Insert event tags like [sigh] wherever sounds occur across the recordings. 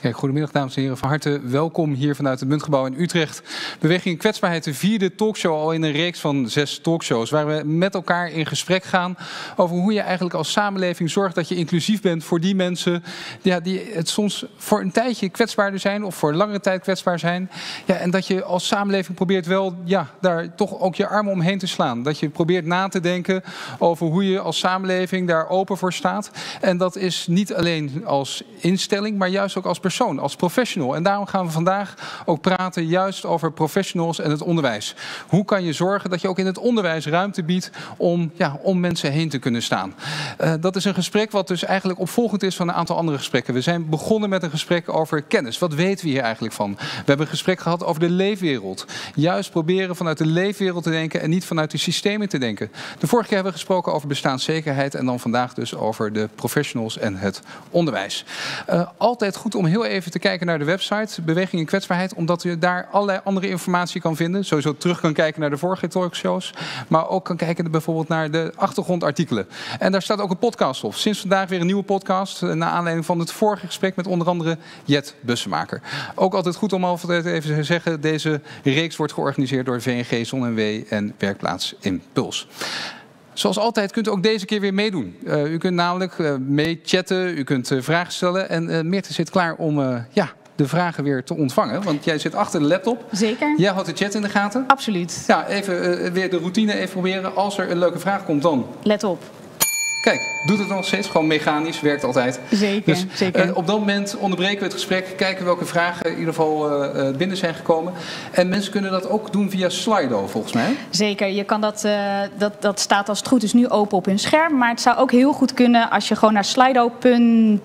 Kijk, goedemiddag dames en heren. Van harte welkom hier vanuit het Muntgebouw in Utrecht. Beweging Kwetsbaarheid, de vierde talkshow al in een reeks van zes talkshows. Waar we met elkaar in gesprek gaan over hoe je eigenlijk als samenleving zorgt dat je inclusief bent voor die mensen ja, die het soms voor een tijdje kwetsbaarder zijn of voor langere tijd kwetsbaar zijn. Ja, en dat je als samenleving probeert wel ja, daar toch ook je armen omheen te slaan. Dat je probeert na te denken over hoe je als samenleving daar open voor staat. En dat is niet alleen als instelling, maar juist ook als persoon, als professional. En daarom gaan we vandaag ook praten juist over professionals en het onderwijs. Hoe kan je zorgen dat je ook in het onderwijs ruimte biedt om, ja, om mensen heen te kunnen staan? Uh, dat is een gesprek wat dus eigenlijk opvolgend is van een aantal andere gesprekken. We zijn begonnen met een gesprek over kennis. Wat weten we hier eigenlijk van? We hebben een gesprek gehad over de leefwereld. Juist proberen vanuit de leefwereld te denken en niet vanuit de systemen te denken. De vorige keer hebben we gesproken over bestaanszekerheid en dan vandaag dus over de professionals en het onderwijs. Uh, altijd goed om heel even te kijken naar de website Beweging en Kwetsbaarheid, omdat u daar allerlei andere informatie kan vinden. Sowieso terug kan kijken naar de vorige talkshows, maar ook kan kijken bijvoorbeeld naar de achtergrondartikelen. En daar staat ook een podcast op. Sinds vandaag weer een nieuwe podcast, eh, naar aanleiding van het vorige gesprek met onder andere Jet Bussemaker. Ook altijd goed om altijd even te zeggen, deze reeks wordt georganiseerd door VNG Zon W en Werkplaats Impuls. Zoals altijd kunt u ook deze keer weer meedoen. Uh, u kunt namelijk uh, mee chatten, u kunt uh, vragen stellen. En Meerte zit klaar om ja, de vragen weer te ontvangen. Want jij zit achter de laptop. Zeker. Jij houdt de chat in de gaten. Absoluut. Ja, even weer de routine even proberen. Als er een leuke vraag komt, dan... Let op. Kijk, doet het nog steeds gewoon mechanisch, werkt altijd. Zeker, dus, zeker. Uh, op dat moment onderbreken we het gesprek, kijken welke vragen in ieder geval uh, binnen zijn gekomen. En mensen kunnen dat ook doen via Slido, volgens mij. Zeker, je kan dat, uh, dat, dat staat als het goed is nu open op hun scherm. Maar het zou ook heel goed kunnen als je gewoon naar slido.com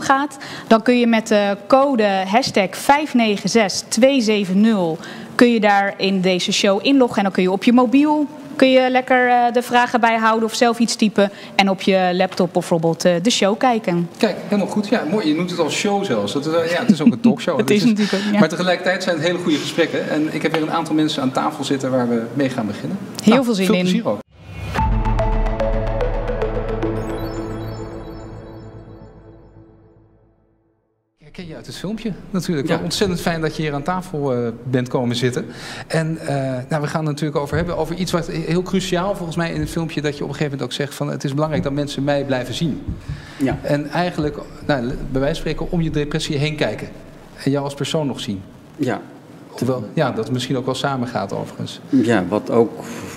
gaat. Dan kun je met de code hashtag 596270 kun je daar in deze show inloggen. En dan kun je op je mobiel kun je lekker uh, de vragen bijhouden of zelf iets typen. En op je laptop bijvoorbeeld uh, de show kijken. Kijk, helemaal goed. Ja, mooi. Je noemt het als show zelfs. Dat is, uh, ja, het is ook een [laughs] talkshow. het is, is natuurlijk ook, ja. Maar tegelijkertijd zijn het hele goede gesprekken. En ik heb weer een aantal mensen aan tafel zitten waar we mee gaan beginnen. Heel nou, veel zin veel in. Ken je uit het filmpje natuurlijk. Ja. Ontzettend fijn dat je hier aan tafel uh, bent komen zitten. En uh, nou, we gaan het natuurlijk over hebben. Over iets wat heel cruciaal volgens mij in het filmpje. Dat je op een gegeven moment ook zegt van het is belangrijk dat mensen mij blijven zien. Ja. En eigenlijk, nou, bij wijze van spreken, om je depressie heen kijken. En jou als persoon nog zien. Ja. Terwijl, ja, dat misschien ook wel samen gaat overigens. Ja, wat ook,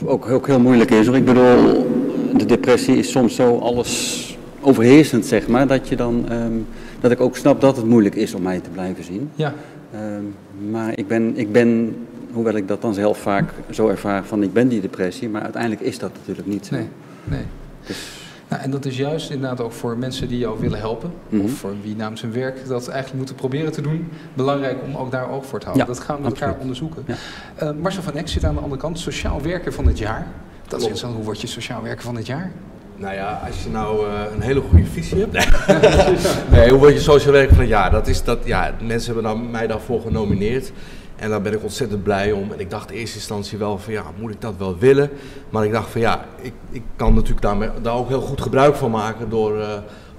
ook, ook heel moeilijk is. Ik bedoel, de depressie is soms zo alles overheersend, zeg maar, dat je dan... Um, dat ik ook snap dat het moeilijk is om mij te blijven zien. Ja. Um, maar ik ben, ik ben, hoewel ik dat dan zelf vaak zo ervaar van ik ben die depressie, maar uiteindelijk is dat natuurlijk niet zo. Nee, nee. Dus, nou, en dat is juist inderdaad ook voor mensen die jou willen helpen, mm -hmm. of voor wie namens hun werk dat eigenlijk moeten proberen te doen, belangrijk om ook daar oog voor te houden. Ja, dat gaan we met absoluut. elkaar onderzoeken. Ja. Uh, Marcel van Eck zit aan de andere kant, sociaal werker van het jaar. Dat is interessant, hoe word je sociaal werker van het jaar? Nou ja, als je nou uh, een hele goede visie hebt. [laughs] nee, hoe word je sociaal werker van het? Dat is dat, ja, mensen hebben dan, mij daarvoor genomineerd. En daar ben ik ontzettend blij om. En ik dacht in eerste instantie wel van ja, moet ik dat wel willen? Maar ik dacht van ja, ik, ik kan natuurlijk daarmee, daar ook heel goed gebruik van maken door, uh,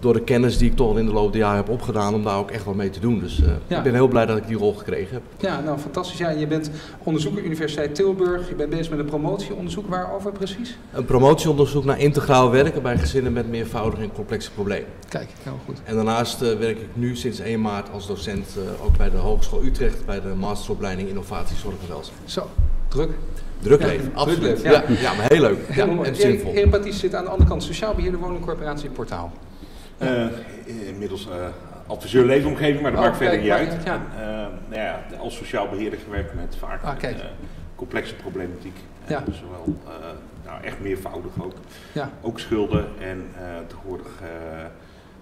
door de kennis die ik toch in de loop der jaren heb opgedaan om daar ook echt wat mee te doen. Dus uh, Ja. ik ben heel blij dat ik die rol gekregen heb. Ja, nou fantastisch. Ja, je bent onderzoeker Universiteit Tilburg. Je bent bezig met een promotieonderzoek. Waarover precies? Een promotieonderzoek naar integraal werken bij gezinnen met meervoudige en complexe problemen. Kijk, heel goed. En daarnaast uh, werk ik nu sinds 1 maart als docent uh, ook bij de Hogeschool Utrecht bij de masteropleiding Innovatie Zorg en Welzijn. Zo, druk. Druk Ja, leven, druk absoluut. leven, ja. ja. Ja, maar heel leuk ja, en zinvol. Erik Paties zit aan de andere kant. Sociaal beheerder woningcorporatie Portaal. Uh, inmiddels uh, adviseur leefomgeving, maar dat Oh, maakt verder niet uit. ja. Nou ja, als sociaal beheerder gewerkt met vaak Ah, met, eh, complexe problematiek. Ja. Zowel eh, nou, echt meervoudig ook. Ja. Ook schulden en eh tegenwoordig eh,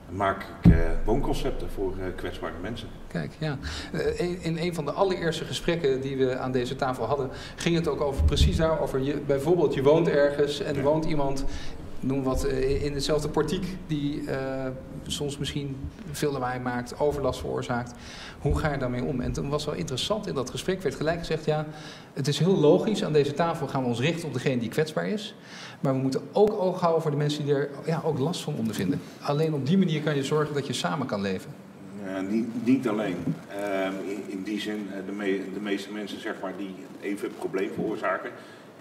maak ik eh, woonconcepten voor eh, kwetsbare mensen. Kijk, ja. Eh, in- In een van de allereerste gesprekken die we aan deze tafel hadden, ging het ook over precies daarover. Je, bijvoorbeeld, je woont ergens en Ja. woont iemand, noem wat, eh, in hetzelfde portiek, die eh, soms misschien veel lawaai maakt, overlast veroorzaakt. Hoe ga je daarmee om? En toen was wel interessant in dat gesprek, werd gelijk gezegd, ja, het is heel logisch, aan deze tafel gaan we ons richten op degene die kwetsbaar is. Maar we moeten ook oog houden voor de mensen die er ja, ook last van ondervinden. Alleen op die manier kan je zorgen dat je samen kan leven. Niet, niet alleen. Ehm, in, die zin, eh, de, de meeste mensen zeg maar, die even een probleem veroorzaken.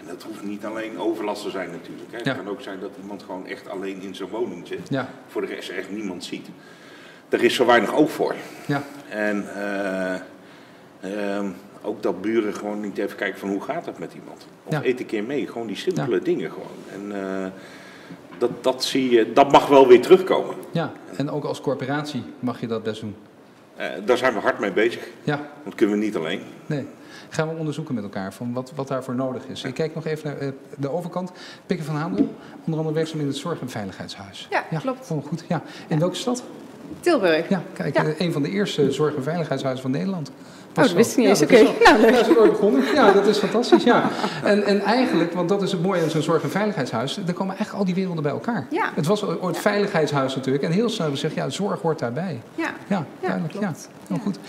En dat hoeft niet alleen overlast te zijn natuurlijk. Hè. Ja. Het kan ook zijn dat iemand gewoon echt alleen in zijn woning zit. Ja, Voor de rest echt niemand ziet. Daar is zo weinig oog voor. ja, En eh, ehm, ook dat buren gewoon niet even kijken van hoe gaat het met iemand. Of Ja. eet een keer mee. Gewoon die simpele dingen gewoon. En eh, dat, dat, zie je, dat mag wel weer terugkomen. ja. En ook als corporatie mag je dat best doen. Eh, daar zijn we hard mee bezig. Ja, Dat kunnen we niet alleen. nee. Gaan we onderzoeken met elkaar van wat, wat daarvoor nodig is. Ik kijk nog even naar eh, de overkant. Pikke van Haandel, onder andere werkzaam in het Zorg- en Veiligheidshuis. Ja, klopt. Oh, goed. Ja. In welke stad? Tilburg. Ja, kijk, Ja. eh, een van de eerste zorg- en veiligheidshuizen van Nederland. Oh, dat wist ik niet Ja, eens. dat Oké, nou leuk. Ja, dat is ooit begonnen. Ja, dat is fantastisch. Ja. En, en eigenlijk, want dat is het mooie aan zo'n zorg- en veiligheidshuis, er komen eigenlijk al die werelden bij elkaar. Ja. Het was ooit Ja. veiligheidshuis natuurlijk. En heel snel hebben gezegd, ja, zorg hoort daarbij. Ja, Ja, duidelijk. Ja, heel Ja. goed.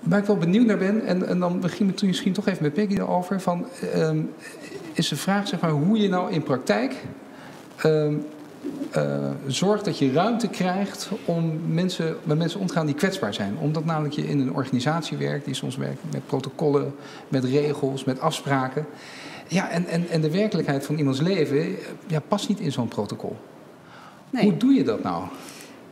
Waar ik wel benieuwd naar ben, en, en dan beginnen we misschien toch even met Peggy erover, van, ehm, is de vraag zeg maar, hoe je nou in praktijk ehm, eh, zorgt dat je ruimte krijgt om mensen, met mensen om te gaan die kwetsbaar zijn. Omdat namelijk je in een organisatie werkt die soms werkt met protocollen, met regels, met afspraken. Ja, en, en, en de werkelijkheid van iemands leven ja, past niet in zo'n protocol. Nee. Hoe doe je dat nou?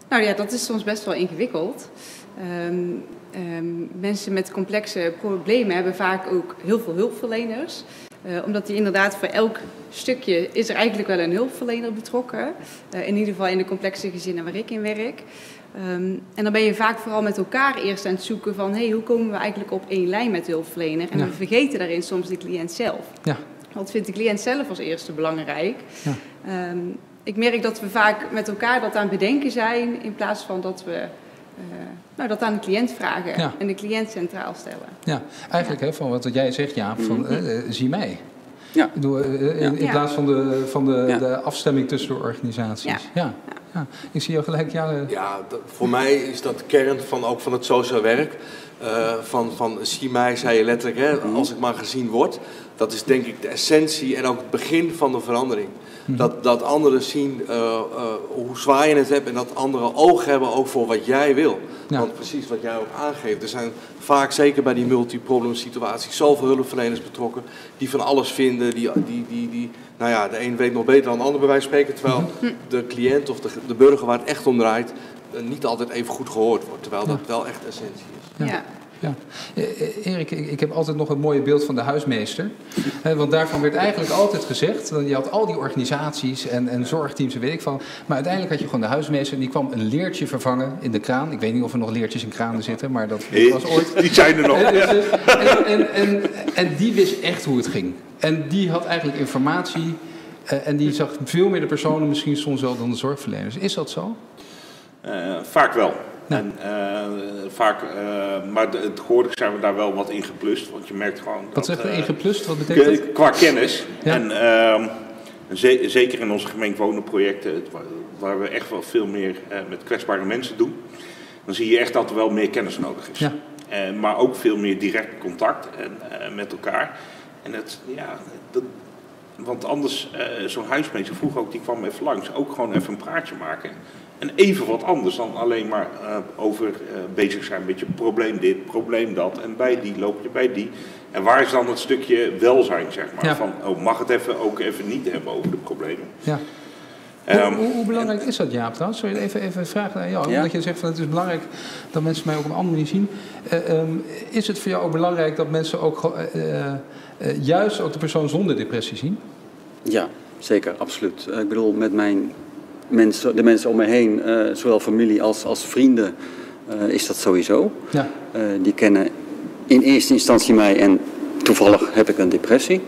Nou ja, dat is soms best wel ingewikkeld. Ehm, ehm, mensen met complexe problemen hebben vaak ook heel veel hulpverleners. Eh, omdat die inderdaad voor elk stukje is er eigenlijk wel een hulpverlener betrokken. Eh, in ieder geval in de complexe gezinnen waar ik in werk. Ehm, en dan ben je vaak vooral met elkaar eerst aan het zoeken van... Hey, hoe komen we eigenlijk op één lijn met de hulpverlener? En Ja. we vergeten daarin soms de cliënt zelf. Ja, Wat vindt de cliënt zelf als eerste belangrijk? Ja. Ehm, ik merk dat we vaak met elkaar dat aan het bedenken zijn, in plaats van dat we nou, dat aan de cliënt vragen Ja. en de cliënt centraal stellen. Ja, eigenlijk hè, van wat jij zegt, Jaap, van eh, eh, zie mij. Ja. Eh, in, in Ja. plaats van, de, van de, Ja. de afstemming tussen de organisaties. Ja. Ja. Ja. Ik zie jou gelijk, ja, eh, Ja, voor mij is dat de kern van, ook van het sociaal werk. Eh, van, van zie mij, zei je letterlijk, hè, als ik maar gezien word. Dat is denk ik de essentie en ook het begin van de verandering. Dat, dat anderen zien eh, eh, hoe zwaar je het hebt en dat anderen oog hebben ook voor wat jij wil. Ja. Want precies wat jij ook aangeeft, er zijn vaak zeker bij die multiproblem situaties zoveel hulpverleners betrokken die van alles vinden. Die, die, die, die, nou ja, de een weet nog beter dan de ander bij wijze van spreken. Terwijl de cliënt of de, de burger waar het echt om draait eh, niet altijd even goed gehoord wordt. Terwijl dat wel echt essentie is. Ja. Ja. Eh, eh, Erik, ik, heb altijd nog het mooie beeld van de huismeester. Want daarvan werd eigenlijk altijd gezegd, je had al die organisaties en, en zorgteams en weet ik van. Maar uiteindelijk had je gewoon de huismeester en die kwam een leertje vervangen in de kraan. Ik weet niet of er nog leertjes in kranen zitten, maar dat was ooit. Die zijn er nog. [laughs] En, dus, en, en, en, en die wist echt hoe het ging. En die had eigenlijk informatie. eh, en die zag veel meer de personen, misschien soms wel dan de zorgverleners. Is dat zo? Vaak wel. Ja. En, eh, vaak, eh, maar tegenwoordig zijn we daar wel wat in geplust. Want je merkt gewoon. Wat dat, zegt we eh, ingeplust? Wat betekent dat? Qua kennis. Ja. En ehm, ze- zeker in onze gemeente wonenprojecten, het wa- waar we echt wel veel meer met kwetsbare mensen doen, dan zie je echt dat er wel meer kennis nodig is. Ja. Maar ook veel meer direct contact en, met elkaar. En het, ja, dat, want anders, eh, zo'n huismeester vroeger ook, die kwam even langs, ook gewoon even een praatje maken. En even wat anders dan alleen maar eh, over eh, bezig zijn met je probleem dit, probleem dat. En bij die loop je bij die. En waar is dan het stukje welzijn, zeg maar? Ja. Van, oh, mag het even ook even niet hebben over de problemen? Ja. Ehm, hoe, hoe, hoe belangrijk is dat, Jaap, trouwens? Sorry, even, even vragen aan jou. Ja. Omdat je zegt van het is belangrijk dat mensen mij ook op een andere manier zien. Eh, ehm, is het voor jou ook belangrijk dat mensen ook eh, juist ook de persoon zonder depressie zien? Ja, zeker, absoluut. Eh, Ik bedoel, met mijn mensen, de mensen om me heen, eh, zowel familie als, als vrienden, is dat sowieso. Ja. Die kennen in eerste instantie mij en toevallig heb ik een depressie.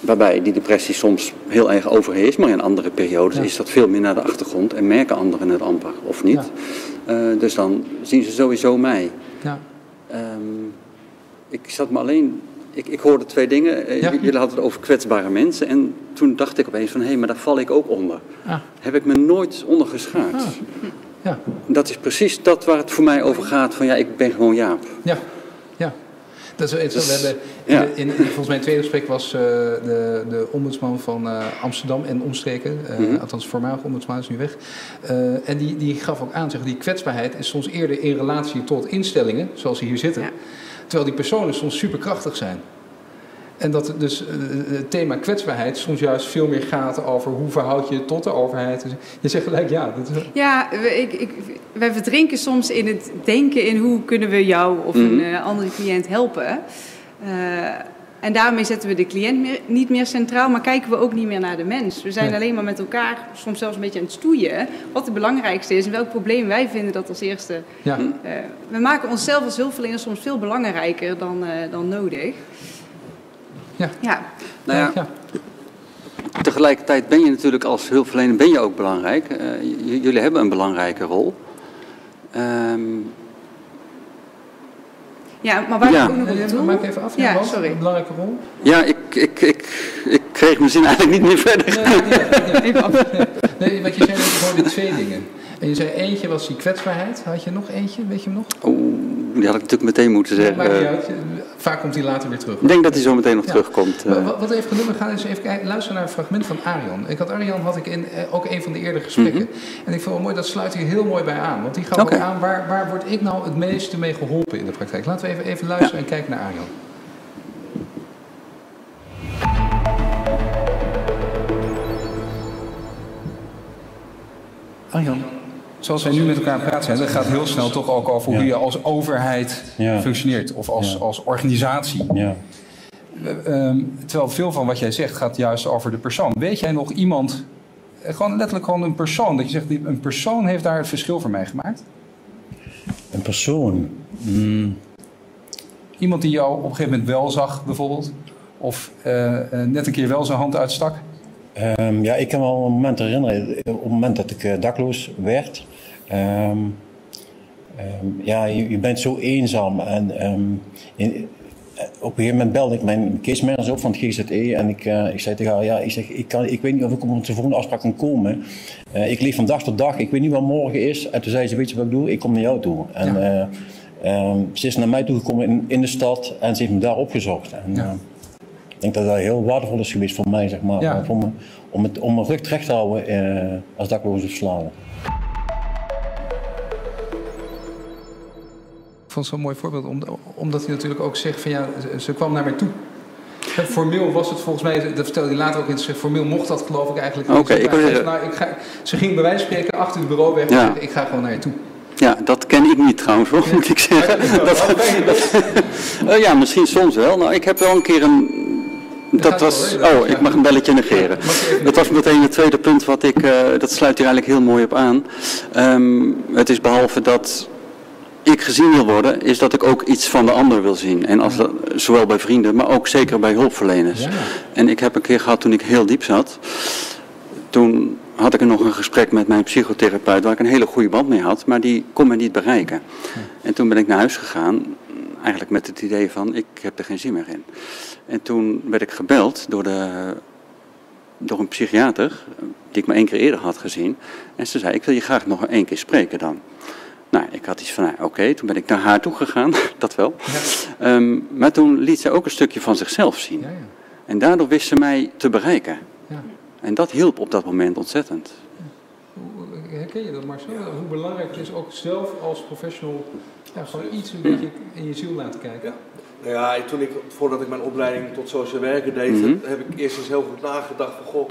Waarbij die depressie soms heel erg overheerst, maar in andere periodes Ja. is dat veel meer naar de achtergrond en merken anderen het amper of niet. Dus dan zien ze sowieso mij. Ja. Ehm, ik zat me alleen. Ik, ik hoorde twee dingen. Eh, Ja. Jullie hadden het over kwetsbare mensen. En toen dacht ik opeens van hé, maar daar val ik ook onder. Ah, Heb ik me nooit onder geschaard. Ah. ja. Dat is precies dat waar het voor mij over gaat. Van ja, ik ben gewoon Jaap. Ja, ja. Dat is wel interessant. we Ja. hebben in, in, in- volgens mij het tweede gesprek was eh, de, de ombudsman van eh, Amsterdam en omstreken, eh, Mhm. althans voormalig ombudsman is nu weg. Eh, en die, die gaf ook aan, zeg, die kwetsbaarheid is soms eerder in relatie tot instellingen, zoals die hier zitten. Ja. Terwijl die personen soms superkrachtig zijn. En dat het dus eh, het thema kwetsbaarheid soms juist veel meer gaat over hoe verhoud je je tot de overheid. Dus je zegt gelijk ja. Dat is, Ja, we, ik, ik, wij verdrinken soms in het denken in hoe kunnen we jou of Mhm. een eh, andere cliënt helpen. Eh, en daarmee zetten we de cliënt meer, niet meer centraal, maar kijken we ook niet meer naar de mens. We zijn Nee. alleen maar met elkaar, soms zelfs een beetje aan het stoeien, wat het belangrijkste is en welk probleem wij vinden dat als eerste. ja. eh, we maken onszelf als hulpverlener soms veel belangrijker dan, eh, dan nodig. Ja. Ja, Nou ja, ja. tegelijkertijd ben je natuurlijk als hulpverlener ben je ook belangrijk. Eh, jullie hebben een belangrijke rol. Ehm, ja maar waar Ja. ik ook nog op Nee, doel... Maak even af. Ja, sorry. Een belangrijke rol. ja, ik, ik, ik, ik kreeg mijn zin eigenlijk niet meer verder. Even af. Nee, wat je zei, dat je hoorde twee dingen. En je zei eentje was die kwetsbaarheid. Had je nog eentje? Weet je hem nog? Oeh, die had ik natuurlijk meteen moeten Maakt niet zeggen. uit. Vaak komt hij later weer terug. Ik denk dat hij zo meteen nog Ja. terugkomt. Maar eh. Wat, wat even gedaan, we gaan eens even kijken, luisteren naar een fragment van Arian. Ik had Arian had ik in eh, ook een van de eerdere gesprekken. En ik vond het mooi, dat sluit hier heel mooi bij aan. Want die Oké. ook aan, waar, waar word ik nou het meeste mee geholpen in de praktijk? Laten we even, even luisteren en kijken naar Arian. Arjan, zoals wij nu met elkaar praten zijn, dat gaat heel snel toch ook over hoe je als overheid functioneert of als, als organisatie. Ja. Ehm, terwijl veel van wat jij zegt gaat juist over de persoon. Weet jij nog iemand, eh, gewoon letterlijk gewoon een persoon, dat je zegt, een persoon heeft daar het verschil voor mij gemaakt? Een persoon. Mm, Iemand die jou op een gegeven moment wel zag, bijvoorbeeld? Of eh, eh, net een keer wel zijn hand uitstak? ehm, ja, ik kan me wel een moment herinneren. Op het moment dat ik dakloos werd. Ehm, ehm, ja, je, je bent zo eenzaam. En ehm, in- eh, op een gegeven moment belde ik mijn case op van het GZE. En ik, eh, ik zei tegen haar, ja, ik, zeg, ik, kan, ik weet niet of ik op de volgende afspraak kan komen. Eh, ik leef van dag tot dag. Ik weet niet wat morgen is. En toen zei ze, weet je wat ik doe? Ik kom naar jou toe. En Ja. ze is naar mij toegekomen in, in de stad. En ze heeft me daar opgezocht. En, Ja. ik denk dat dat heel waardevol is geweest voor mij, zeg maar. Ja. Om, me- om, het, om mijn rug terecht te houden als dakloze verslagen. Vond het zo'n mooi voorbeeld, om- omdat hij natuurlijk ook zegt van ja, ze- kwam naar mij toe. Formeel was het volgens mij, dat vertelde hij later ook in het formeel mocht dat geloof ik eigenlijk niet. Oké, ik zeggen- nou, ik ga, ze ging bij wijze van spreken achter het bureau weg en Ja. ik ga gewoon naar je toe. Ja, dat ken ik niet trouwens, hoor, moet ik zeggen. Dat, [laughs] Eh, ja, misschien soms wel. Nou, ik heb wel een keer een. Dat was. wel? Oh, ik mag een belletje negeren. Dat was meteen het tweede punt wat ik. eh, dat sluit hier eigenlijk heel mooi op aan. Ehm, het is behalve dat ik gezien wil worden, is dat ik ook iets van de ander wil zien. En als dat, zowel bij vrienden, maar ook zeker bij hulpverleners. Ja. En ik heb een keer gehad toen ik heel diep zat. Toen had ik nog een gesprek met mijn psychotherapeut waar ik een hele goede band mee had, maar die kon me niet bereiken. En toen ben ik naar huis gegaan, eigenlijk met het idee van ik heb er geen zin meer in. En toen werd ik gebeld door, de, door een psychiater, die ik maar één keer eerder had gezien. En ze zei, ik wil je graag nog één keer spreken dan. Nou, ik had iets van, nou, oké, toen ben ik naar haar toe gegaan, [laughs] dat wel. Ehm, maar toen liet ze ook een stukje van zichzelf zien. Ja, ja. En daardoor wist ze mij te bereiken. ja. En dat hielp op dat moment ontzettend. Hoe- Herken je dat Marcel? Hoe belangrijk het is ook zelf als professional ja, gewoon iets een beetje in je ziel laten kijken? Ja. Nou ja, toen ik, voordat ik mijn opleiding tot social werker deed, Mhm. heb ik eerst eens heel goed nagedacht van goh,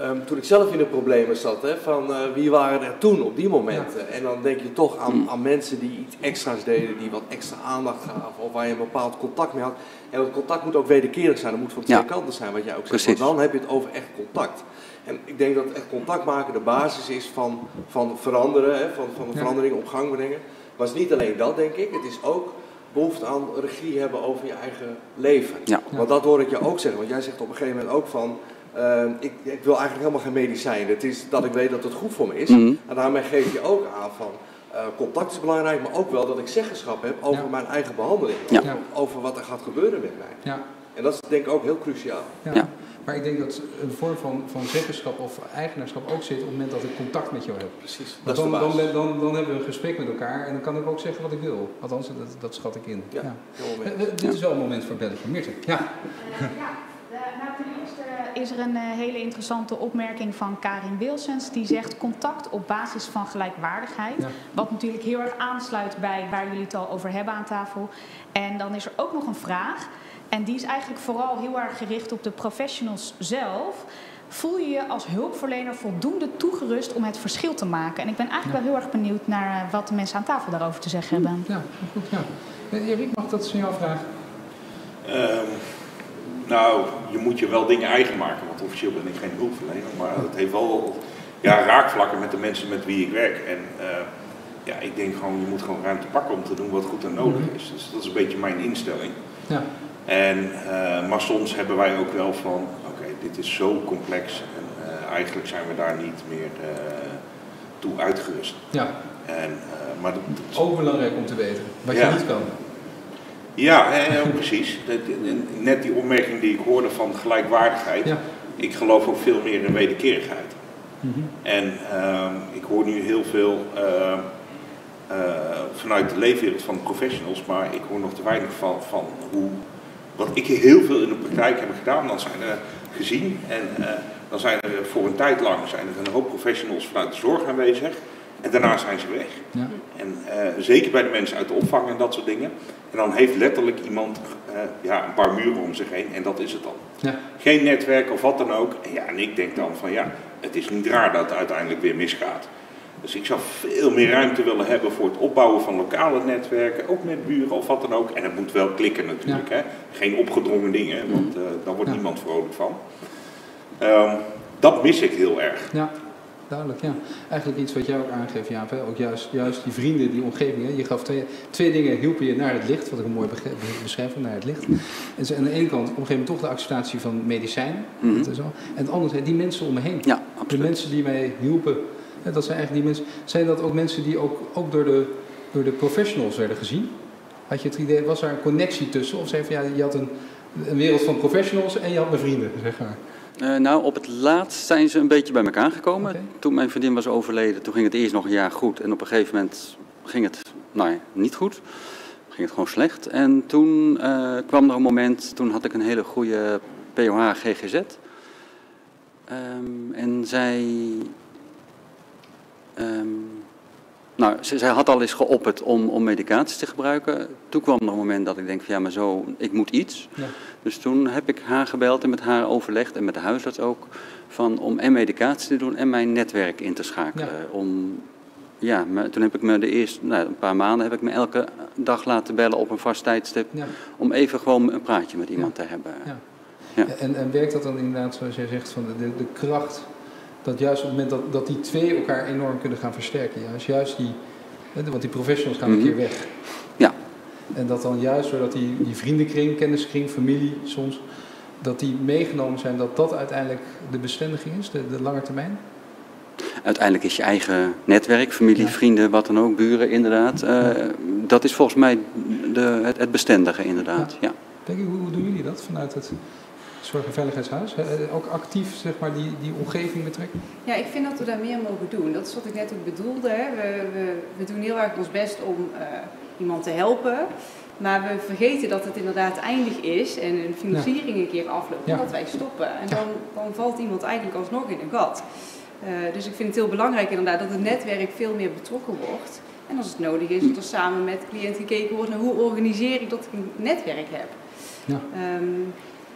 ehm, toen ik zelf in de problemen zat, hè, van eh, wie waren er toen op die momenten? En dan denk je toch aan, Mhm. aan mensen die iets extra's deden, die wat extra aandacht gaven of waar je een bepaald contact mee had. En dat contact moet ook wederkerig zijn, dat moet van twee Ja. kanten zijn, wat jij ook zegt. Precies. Want dan heb je het over echt contact. En ik denk dat echt contact maken de basis is van, van veranderen, hè, van, van Ja. verandering op gang brengen. Maar het is niet alleen dat, denk ik. Het is ook behoefte aan regie hebben over je eigen leven. Ja. Want dat hoor ik je ook zeggen. Want jij zegt op een gegeven moment ook van... eh, ik, ik wil eigenlijk helemaal geen medicijn. Het is dat ik weet dat het goed voor me is. Mhm. En daarmee geef je ook aan van... eh, contact is belangrijk, maar ook wel dat ik zeggenschap heb over Ja. mijn eigen behandeling. Ja. Over, over wat er gaat gebeuren met mij. Ja. En dat is denk ik ook heel cruciaal. Ja. Ja. Maar ik denk dat een vorm van, van zeggenschap of eigenaarschap ook zit op het moment dat ik contact met jou heb. Precies. Dan, dan, dan, dan, dan hebben we een gesprek met elkaar en dan kan ik ook zeggen wat ik wil. Althans, dat, dat schat ik in. Ja. Eh, eh, Dit is wel een moment voor belletje. Meerte. Ja. Ja, de- nou, ten eerste is er een eh, hele interessante opmerking van Karin Wilsens. Die zegt contact op basis van gelijkwaardigheid. Ja. Wat natuurlijk heel erg aansluit bij waar jullie het al over hebben aan tafel. En dan is er ook nog een vraag. En die is eigenlijk vooral heel erg gericht op de professionals zelf. Voel je je als hulpverlener voldoende toegerust om het verschil te maken? En ik ben eigenlijk wel heel erg benieuwd naar eh, wat de mensen aan tafel daarover te zeggen hebben. Ja, goed. Ja. Eh, Erik, mag dat aan jou vragen? Ehm, nou, je moet je wel dingen eigen maken, want officieel ben ik geen hulpverlener, maar het heeft wel ja, raakvlakken met de mensen met wie ik werk. En eh, ja, ik denk gewoon, je moet gewoon ruimte pakken om te doen wat goed en nodig is. Dus dat is een beetje mijn instelling. Ja. En, eh, maar soms hebben wij ook wel van, oké, dit is zo complex en eh, eigenlijk zijn we daar niet meer toe uitgerust. Ja, En, maar dat, dat- ook belangrijk om te weten. Wat Ja. je niet kan. Ja, precies. Net die opmerking die ik hoorde van gelijkwaardigheid. Ja. Ik geloof ook veel meer in wederkerigheid. Mhm. En ehm, ik hoor nu heel veel ehm, eh, vanuit de leefwereld van professionals, maar ik hoor nog te weinig van, van hoe, wat ik heel veel in de praktijk heb gedaan. Dan zijn er gezien en eh, dan zijn er voor een tijd lang zijn er een hoop professionals vanuit de zorg aanwezig. En daarna zijn ze weg. Ja. En eh, zeker bij de mensen uit de opvang en dat soort dingen. En dan heeft letterlijk iemand eh, ja, een paar muren om zich heen en dat is het dan. Ja. Geen netwerk of wat dan ook. En, ja, en ik denk dan van ja, het is niet raar dat het uiteindelijk weer misgaat. Dus ik zou veel meer ruimte willen hebben voor het opbouwen van lokale netwerken, ook met buren of wat dan ook. En het moet wel klikken natuurlijk, hè. geen opgedrongen dingen, want eh daar wordt niemand vrolijk van. Ehm, dat mis ik heel erg. Ja, duidelijk. Ja. Eigenlijk iets wat jij ook aangeeft, Jaap. Hè? Ook juist, juist die vrienden, die omgeving. Hè? Je gaf twee, twee dingen hielpen je naar het licht, wat ik een mooi beschrijving, naar het licht. En ze- aan de ene kant op een gegeven moment toch de acceptatie van medicijnen. Dat is wel. En het andere, die mensen om me heen. Ja, De mensen die mij hielpen, hè, dat zijn eigenlijk die mensen. Zijn dat ook mensen die ook, ook door, de, door de professionals werden gezien? Had je het idee, was daar een connectie tussen? Of zei je van ja, je had een, een wereld van professionals en je had mijn vrienden, zeg maar. Eh, nou, op het laatst zijn ze een beetje bij elkaar gekomen. Toen mijn vriendin was overleden, toen ging het eerst nog een jaar goed. En op een gegeven moment ging het, nou ja, niet goed. Ging het gewoon slecht. En toen eh, kwam er een moment, toen had ik een hele goede POH GGZ. Ehm, en zij... ehm, nou, ze- zij had al eens geopperd om, om medicatie te gebruiken. Toen kwam er een moment dat ik denk van ja, maar zo, ik moet iets. Ja. Dus toen heb ik haar gebeld en met haar overlegd en met de huisarts ook. Van, om en medicatie te doen en mijn netwerk in te schakelen. Om, ja, maar toen heb ik me de eerste, nou, een paar maanden heb ik me elke dag laten bellen op een vast tijdstip. Ja. Om even gewoon een praatje met iemand te hebben. Ja. Ja. En, en werkt dat dan inderdaad, zoals jij zegt, van de, de, de kracht, dat juist op het moment dat, dat die twee elkaar enorm kunnen gaan versterken, juist, juist die, want die professionals gaan een Mhm. keer weg. Ja. En dat dan juist doordat die, die vriendenkring, kenniskring, familie soms, dat die meegenomen zijn, dat dat uiteindelijk de bestendiging is, de, de lange termijn. Uiteindelijk is je eigen netwerk, familie, Ja. vrienden, wat dan ook, buren inderdaad. eh, Dat is volgens mij de, het, het bestendige inderdaad. Ja. Denk ik, hoe, hoe doen jullie dat vanuit het Zorg- en Veiligheidshuis? Eh, Ook actief zeg maar, die, die omgeving betrekken? Ja, ik vind dat we daar meer mogen doen. Dat is wat ik net ook bedoelde. Hè. We, we, we doen heel erg ons best om eh, iemand te helpen. Maar we vergeten dat het inderdaad eindig is en een financiering een keer afloopt. Ja. Dat wij stoppen. En dan, dan valt iemand eigenlijk alsnog in een gat. Eh, dus ik vind het heel belangrijk inderdaad dat het netwerk veel meer betrokken wordt. En als het nodig is, dat er samen met de cliënt gekeken wordt naar hoe organiseer ik dat ik een netwerk heb. Ja. Ehm,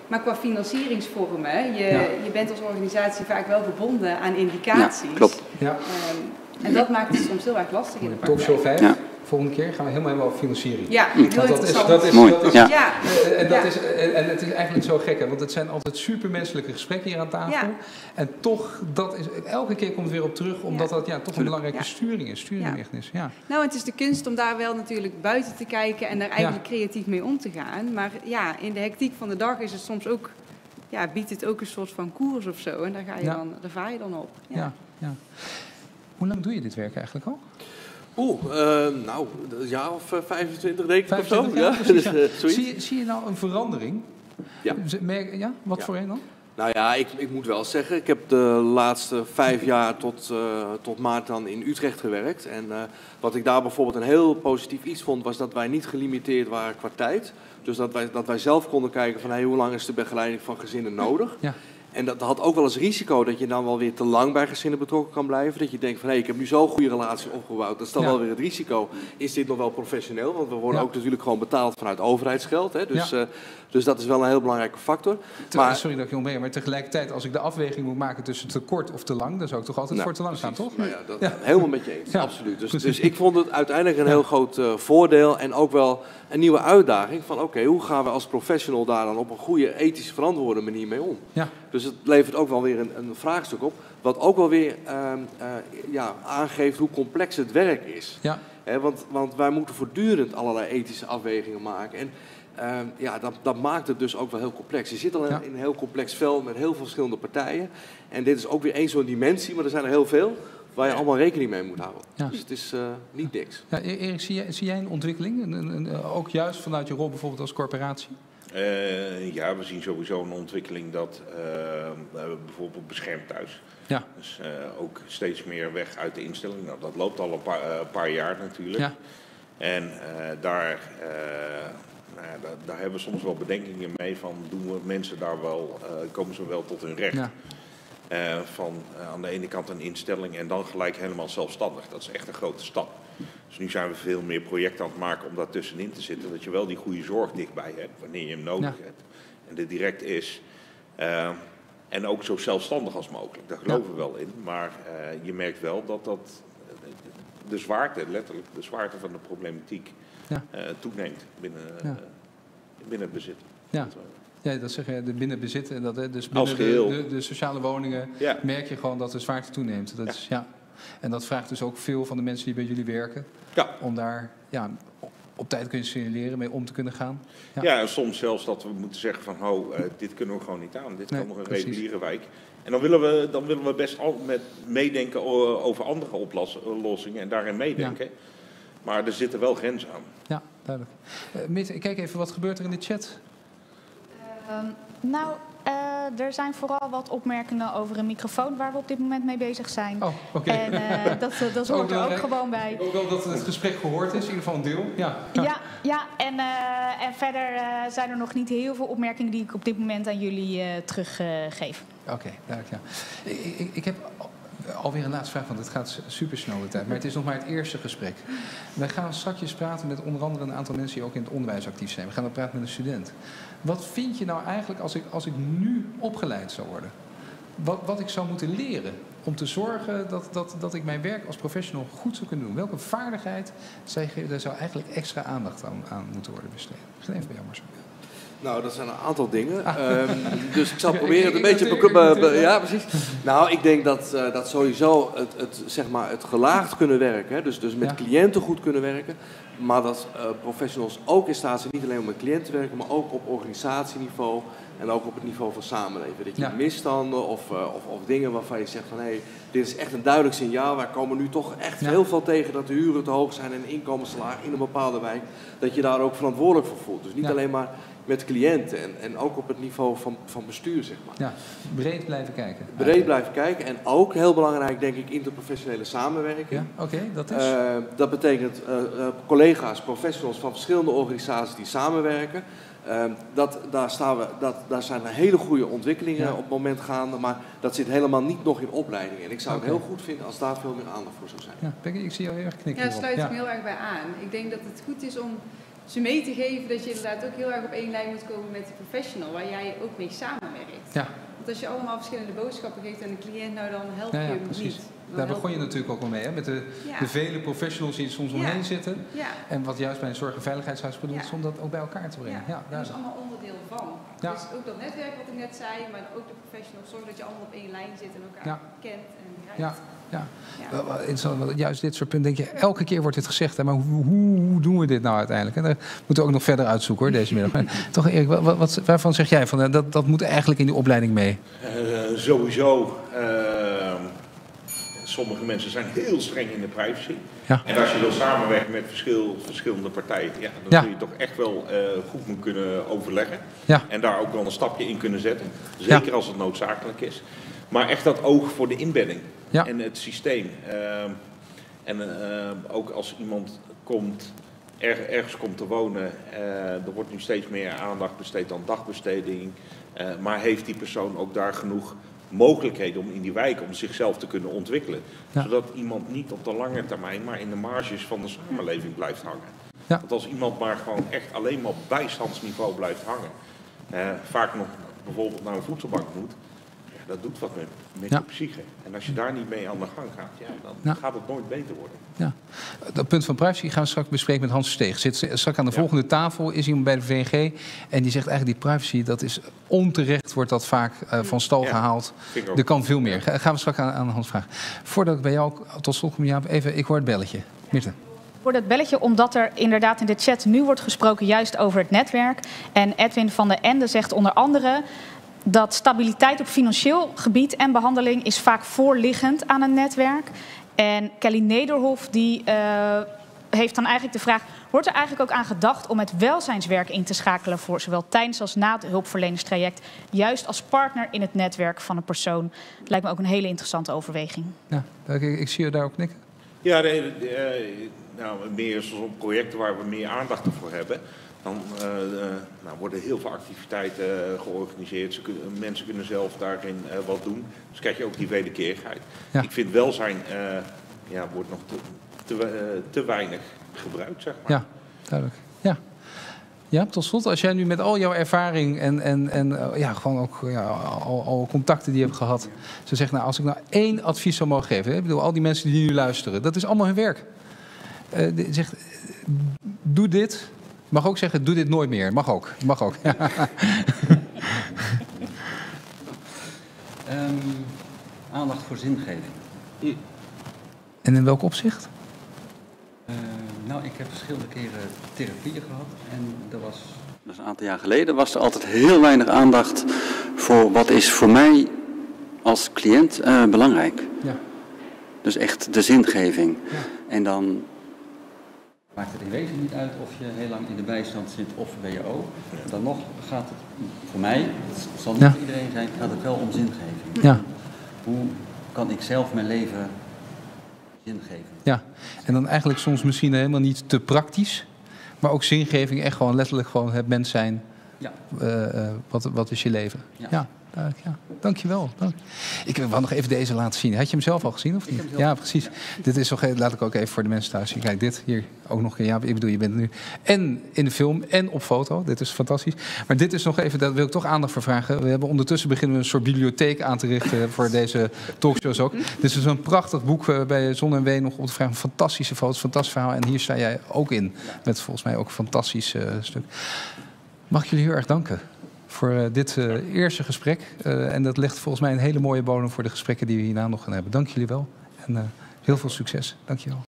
maar qua financieringsvormen, je, Ja. je bent als organisatie vaak wel verbonden aan ja, indicaties. klopt. Ja. Ehm, en dat maakt het soms heel erg lastig in de praktijk. 5, Ja. Volgende keer gaan we helemaal hebben over financiering. Ja, heel Want dat is, dat is, Mooi, dat is, ja. ja. En, dat Ja. is, en, het is eigenlijk zo gek, hè, want het zijn altijd supermenselijke gesprekken hier aan tafel. Ja. En toch, dat is, elke keer komt het weer op terug, omdat Ja. dat ja, toch een belangrijke Ja. sturing is, sturing Ja. echt is. Ja. Nou, het is de kunst om daar wel natuurlijk buiten te kijken en daar eigenlijk creatief mee om te gaan. Maar ja, in de hectiek van de dag is het soms ook, ja, biedt het ook een soort van koers of zo. En daar, ga je Ja. dan, daar vaar je dan op. Ja. Ja. Ja, Hoe lang doe je dit werk eigenlijk al? Oeh, eh, nou, een jaar of eh, 25 denk ik of zo. 25 jaar, Ja, precies, dus, ja. eh, zie, je- zie je nou een verandering? Ja. Merk, ja? Wat Ja. voor een dan? Nou ja, ik, ik moet wel zeggen, ik heb de laatste vijf jaar tot, uh, tot maart dan in Utrecht gewerkt. En wat ik daar bijvoorbeeld een heel positief iets vond, was dat wij niet gelimiteerd waren qua tijd. Dus dat wij, dat wij zelf konden kijken van hey, hoe lang is de begeleiding van gezinnen nodig. Ja. En dat had ook wel eens risico dat je dan wel weer te lang bij gezinnen betrokken kan blijven. Dat je denkt van hé, hey, ik heb nu zo'n goede relatie opgebouwd. Dat is dan wel weer het risico. Is dit nog wel professioneel? Want we worden ook natuurlijk gewoon betaald vanuit overheidsgeld. Hè? Dus, uh, dus dat is wel een heel belangrijke factor. maar, sorry dat ik je ontbreng, maar tegelijkertijd als ik de afweging moet maken tussen te kort of te lang, dan zou ik toch altijd nou, voor te lang gaan, toch? Nou ja, dat, Helemaal met je eens, absoluut. Dus, dus ik vond het uiteindelijk een heel groot uh, voordeel en ook wel een nieuwe uitdaging van oké, okay, hoe gaan we als professional daar dan op een goede, ethisch verantwoorde manier mee om? Ja. Dus het levert ook wel weer een, een vraagstuk op, wat ook wel weer uh, uh, ja, aangeeft hoe complex het werk is. Ja. He, want, want wij moeten voortdurend allerlei ethische afwegingen maken. En uh, ja, dat, dat, maakt het dus ook wel heel complex. Je zit al in, ja. in, een heel complex veld met heel veel verschillende partijen. En dit is ook weer één zo'n dimensie, maar er zijn er heel veel waar je allemaal rekening mee moet houden. Ja. Dus het is uh, niet niks. Ja, e- Erik, zie jij, zie jij een ontwikkeling? Een, een, een, ook juist vanuit je rol bijvoorbeeld als corporatie? Uh, ja, we zien sowieso een ontwikkeling dat uh, we bijvoorbeeld beschermd thuis. Ja. Dus ook steeds meer weg uit de instelling. Nou, dat loopt al een paar, paar jaar natuurlijk. Ja. En daar nou ja, daar, daar, hebben we soms wel bedenkingen mee van doen we mensen daar wel, komen ze wel tot hun recht. Ja. Van aan de ene kant een instelling en dan gelijk helemaal zelfstandig. Dat is echt een grote stap. Dus nu zijn we veel meer projecten aan het maken om daar tussenin te zitten. Dat je wel die goede zorg dichtbij hebt wanneer je hem nodig ja. hebt. En dit direct is. Uh, en ook zo zelfstandig als mogelijk. Daar geloven ja. we wel in. Maar je merkt wel dat dat de zwaarte, letterlijk de zwaarte van de problematiek ja. toeneemt binnen, binnen het bezit. Ja. Ja, dat zeg je, de binnenbezit. En dat, dus binnen de, de, de, sociale woningen ja. merk je gewoon dat de zwaarte toeneemt. Dat ja. Is, ja. En dat vraagt dus ook veel van de mensen die bij jullie werken. Ja. Om daar ja, op tijd kun je signaleren, mee om te kunnen gaan. Ja, ja en soms zelfs dat we moeten zeggen van... ho, uh, dit kunnen we gewoon niet aan. Dit nee, kan nog een precies. reguliere wijk. En dan willen we, dan willen we best al met meedenken over andere oplossingen... en daarin meedenken. Ja. Maar er zitten wel grenzen aan. Ja, duidelijk. Uh, Mit, kijk even, wat gebeurt er in de chat? Um, nou, uh, er zijn vooral wat opmerkingen over een microfoon waar we op dit moment mee bezig zijn. Oh, oké. Okay. En uh, [laughs] dat, dat hoort er ook gewoon bij. Ik hoop wel dat het gesprek gehoord is, in ieder geval een deel. Ja, ja, ja en, en verder zijn er nog niet heel veel opmerkingen die ik op dit moment aan jullie teruggeef. Oké, okay, duidelijk. Ja. Ik, ik, ik heb alweer een laatste vraag, want het gaat super snel de tijd. Maar het is nog maar het eerste gesprek. Wij gaan straks praten met onder andere een aantal mensen die ook in het onderwijs actief zijn. We gaan ook praten met een student. Wat vind je nou eigenlijk als ik, als ik nu opgeleid zou worden? Wat, wat ik zou moeten leren om te zorgen dat, dat, dat ik mijn werk als professional goed zou kunnen doen? Welke vaardigheid je, daar zou eigenlijk extra aandacht aan, aan moeten worden besteed? Ik even bij jou, Marcel. Nou, dat zijn een aantal dingen. Um, [laughs] dus ik zal proberen het een beetje... Ja, precies. Nou, ik denk dat, uh, dat sowieso het, het, zeg maar het gelaagd kunnen werken. Hè, dus, dus met ja. cliënten goed kunnen werken. Maar dat uh, professionals ook in staat zijn niet alleen om met cliënten te werken... maar ook op organisatieniveau en ook op het niveau van samenleven. Dat je ja. misstanden of, uh, of, of, dingen waarvan je zegt van... hé, hey, dit is echt een duidelijk signaal. Wij komen nu toch echt ja. heel veel tegen dat de huren te hoog zijn... en de inkomenslaag in een bepaalde wijk. Dat je daar ook verantwoordelijk voor voelt. Dus niet alleen maar met cliënten en, en ook op het niveau van, van bestuur, zeg maar. Ja, breed blijven kijken. Breed blijven kijken en ook heel belangrijk, denk ik, interprofessionele samenwerking. Ja, oké, okay, dat is? Uh, dat betekent uh, uh, collega's, professionals van verschillende organisaties die samenwerken. dat, daar, staan we, dat, daar zijn hele goede ontwikkelingen ja. op het moment gaande, maar dat zit helemaal niet nog in opleiding. En ik zou okay. het heel goed vinden als daar veel meer aandacht voor zou zijn. Ja, Becky, ik zie jou heel erg knikken. Ja, daar sluit ik me heel erg bij aan. Ik denk dat het goed is om ze mee te geven dat je inderdaad ook heel erg op één lijn moet komen met de professional, waar jij ook mee samenwerkt. Ja. Want als je allemaal verschillende boodschappen geeft aan de cliënt, nou dan help je ja, ja, hem precies. niet. Daar begon je natuurlijk ook al mee, hè? met de, ja. de, vele professionals die er soms omheen zitten. Ja. En wat juist bij een zorg- en veiligheidshuis bedoelt, om dat ook bij elkaar te brengen. Ja, dat is allemaal onderdeel van. Dus ook dat netwerk wat ik net zei, maar ook de professionals, zorg dat je allemaal op één lijn zit en elkaar kent en begrijpt. Ja. Ja. Juist dit soort punten denk je, elke keer wordt dit gezegd, hè, maar hoe, hoe, doen we dit nou uiteindelijk? En daar moeten we ook nog verder uitzoeken hoor, deze middag. Maar [laughs] toch Erik, wat, wat, waarvan zeg jij van dat, dat moet eigenlijk in die opleiding mee? Uh, sowieso. Uh, sommige mensen zijn heel streng in de privacy. Ja. En als je wil samenwerken met verschil, verschillende partijen, ja, dan Ja. zul je toch echt wel eh, goed moeten kunnen overleggen. Ja. En daar ook wel een stapje in kunnen zetten. Zeker als het noodzakelijk is. Maar echt dat oog voor de inbedding Ja. en het systeem. Ehm, en ehm, ook als iemand komt, er, ergens komt te wonen, eh, er wordt nu steeds meer aandacht besteed aan dagbesteding. Eh, maar heeft die persoon ook daar genoeg mogelijkheden om in die wijk om zichzelf te kunnen ontwikkelen? Ja. Zodat iemand niet op de lange termijn maar in de marges van de samenleving blijft hangen. Ja. Want als iemand maar gewoon echt alleen maar op bijstandsniveau blijft hangen, eh, vaak nog bijvoorbeeld naar een voedselbank moet, dat doet wat met, met Ja. je psyche. En als je daar niet mee aan de gang gaat, ja, dan Ja. gaat het nooit beter worden. Ja. Dat punt van privacy gaan we straks bespreken met Hans Versteeg. Zit straks aan de volgende tafel, is iemand bij de VNG. En die zegt eigenlijk die privacy, dat is onterecht, wordt dat vaak eh, van stal Ja. gehaald. Er kan veel meer. Ga- Gaan we straks aan, aan Hans vragen. Voordat ik bij jou tot slot kom, Jaap, even, ik hoor het belletje. Mirte. Voor dat belletje, omdat er inderdaad in de chat nu wordt gesproken juist over het netwerk. En Edwin van der Ende zegt onder andere dat stabiliteit op financieel gebied en behandeling is vaak voorliggend aan een netwerk. En Kelly Nederhof die, eh, heeft dan eigenlijk de vraag: wordt er eigenlijk ook aan gedacht om het welzijnswerk in te schakelen voor zowel tijdens als na het hulpverleningstraject, juist als partner in het netwerk van een persoon? Lijkt me ook een hele interessante overweging. Ja, ik, ik zie je daar ook knikken. Ja, eh, nou, meer zo'n projecten waar we meer aandacht voor hebben. Dan eh, eh, nou, worden heel veel activiteiten eh, georganiseerd. Ze kunnen, mensen kunnen zelf daarin wat doen. Dus krijg je ook die wederkerigheid. Ja. Ik vind welzijn ja, wordt nog te, te, te weinig gebruikt, zeg maar. Ja, duidelijk. Ja. Ja, tot slot, als jij nu met al jouw ervaring en, en, en ja, gewoon ook ja, al, al contacten die je hebt gehad, ze zegt, nou, als ik nou één advies zou mogen geven, hè, ik bedoel, al die mensen die nu luisteren, dat is allemaal hun werk. Die zegt, doe dit. Mag ook zeggen, doe dit nooit meer. Mag ook. Mag ook. [laughs] Ehm, aandacht voor zingeving. En in welk opzicht? Eh, nou, ik heb verschillende keren therapieën gehad en er was Dat is een aantal jaar geleden was er altijd heel weinig aandacht voor wat is voor mij als cliënt eh, belangrijk. Ja. Dus echt de zingeving. Ja. En dan maakt het in wezen niet uit of je heel lang in de bijstand zit of WO. Dan nog gaat het voor mij, het zal niet Ja. voor iedereen zijn, gaat het wel om zingeving. Ja. Hoe kan ik zelf mijn leven zin geven? Ja, en dan eigenlijk soms misschien helemaal niet te praktisch, maar ook zingeving, echt gewoon letterlijk gewoon het mens zijn. Ja. Eh, eh, wat, wat is je leven? Ja. Ja, duidelijk. Ja. Dankjewel. Dank. Ik wil nog even deze laten zien. Had je hem zelf al gezien of niet? Ja, precies. Dit is toch, laat ik ook even voor de mensen thuis zien. Kijk, dit hier ook nog een keer. Ja, ik bedoel, je bent nu en in de film en op foto. Dit is fantastisch. Maar dit is nog even, daar wil ik toch aandacht voor vragen. We hebben ondertussen beginnen we een soort bibliotheek aan te richten [laughs] voor deze talkshows ook. Dit is een prachtig boek eh, bij Zon en Wee nog op te vragen. Fantastische foto's, fantastisch verhaal. En hier sta jij ook in. Met volgens mij ook een fantastisch eh, stuk. Mag ik jullie heel erg danken voor eh, dit eh, eerste gesprek. Eh, en dat legt volgens mij een hele mooie bodem voor de gesprekken die we hierna nog gaan hebben. Dank jullie wel en heel veel succes. Dank je wel.